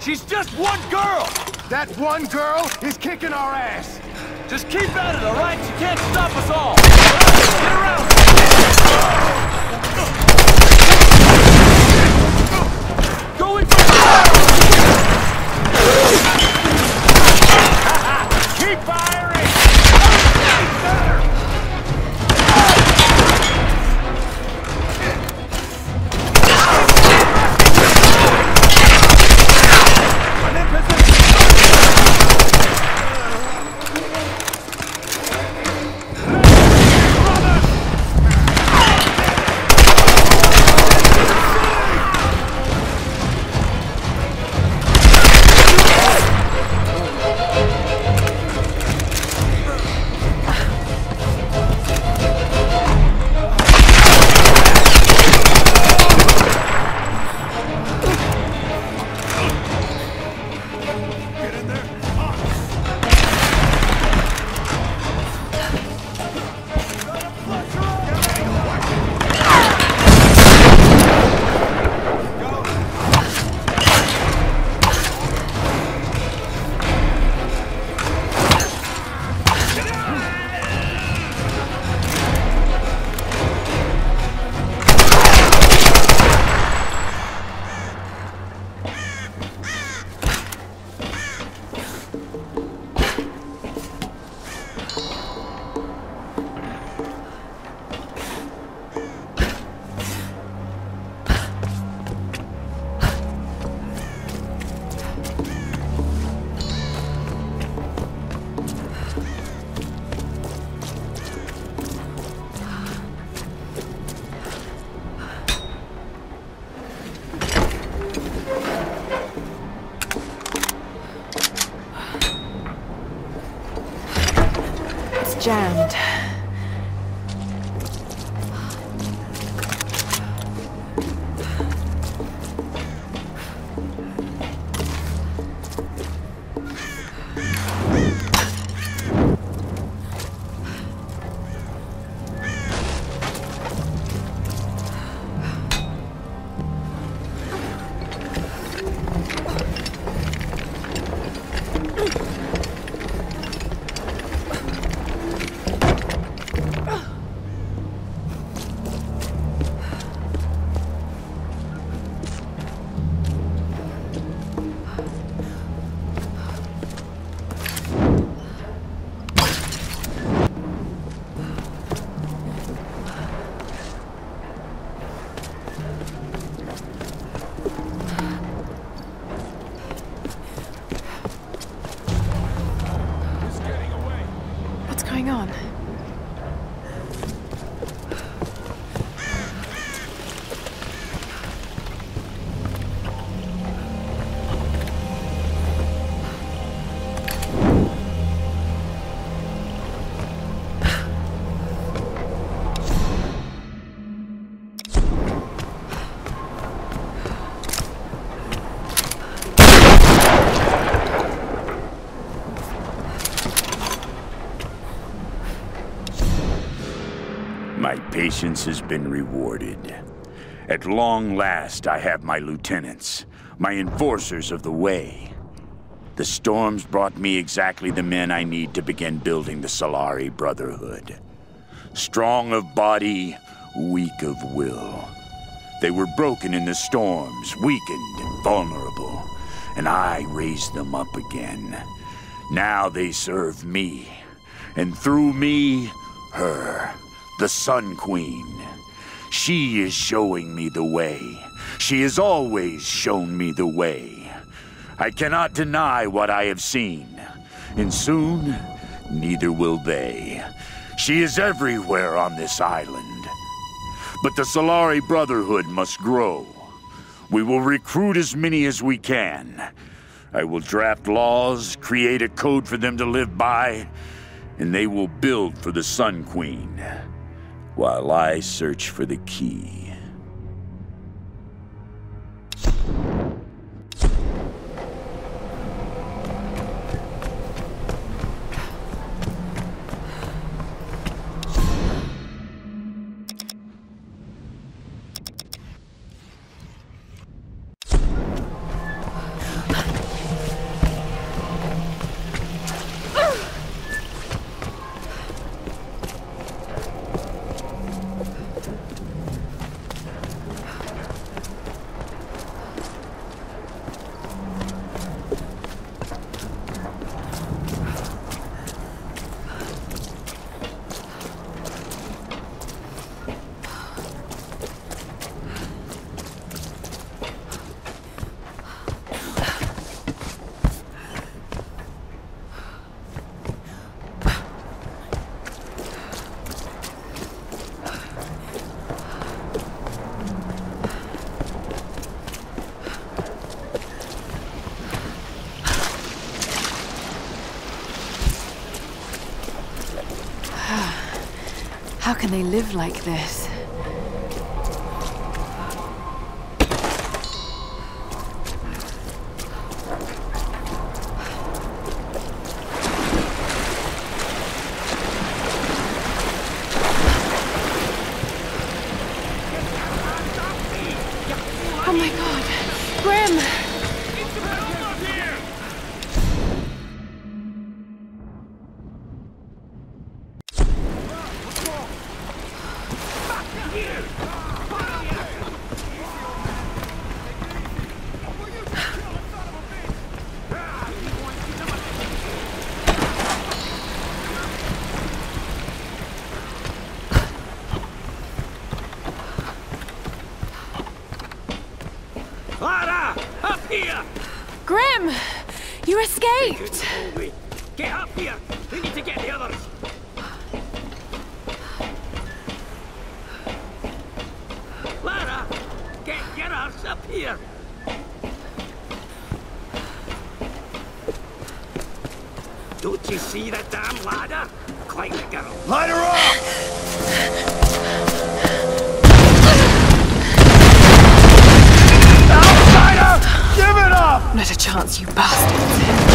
She's just one girl! That one girl is kicking our ass! Just keep at it, alright? She can't stop us all! Get around! Going for My patience has been rewarded. At long last, I have my lieutenants, my enforcers of the way. The storms brought me exactly the men I need to begin building the Solari Brotherhood. Strong of body, weak of will. They were broken in the storms, weakened and vulnerable, and I raised them up again. Now they serve me, and through me, her, the Sun Queen. She is showing me the way. She has always shown me the way. I cannot deny what I have seen, and soon, neither will they. She is everywhere on this island. But the Solari Brotherhood must grow. We will recruit as many as we can. I will draft laws, create a code for them to live by, and they will build for the Sun Queen, while I search for the key. How can they live like this? You escaped! Get up here! We need to get the others! Lara! Get your arse up here! Don't you see that damn ladder? Climb it, girl. Light her up! Outsider! Give it up! Not a chance, you bastards!